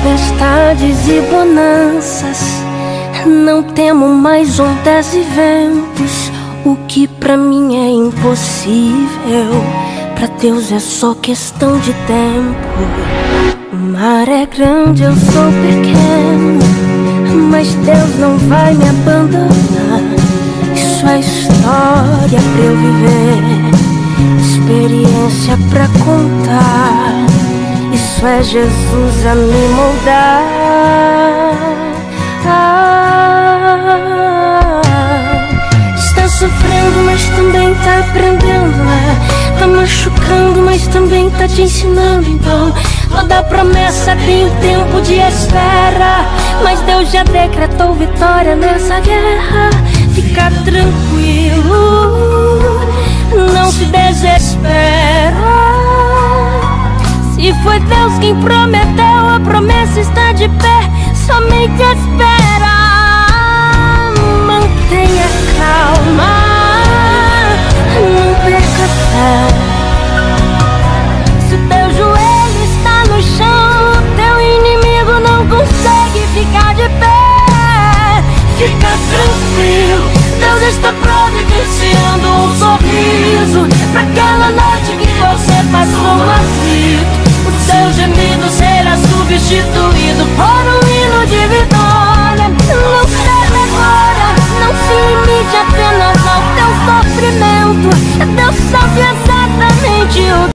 tempestades e bonanças. Não temo mais ondas e ventos. O que pra mim é impossível, pra Deus é só questão de tempo. O mar é grande, eu sou pequeno, mas Deus não vai me abandonar. Isso é história pra eu viver, Isso é Jesus a me moldar. Está sofrendo, mas também tá aprendendo. Né? Tá machucando, mas também tá te ensinando. Então, toda promessa tem um tempo de espera. Mas Deus já decretou vitória nessa guerra. Fica tranquilo, foi Deus quem prometeu, a promessa está de pé. Somente espera, mantenha calma, não perca fé. Se teu joelho está no chão, teu inimigo não consegue ficar de pé. Fica tranquilo, Deus está providenciando um sorriso substituído por um hino de vitória. Não serve agora, não se limite apenas ao teu sofrimento. Deus sabe exatamente.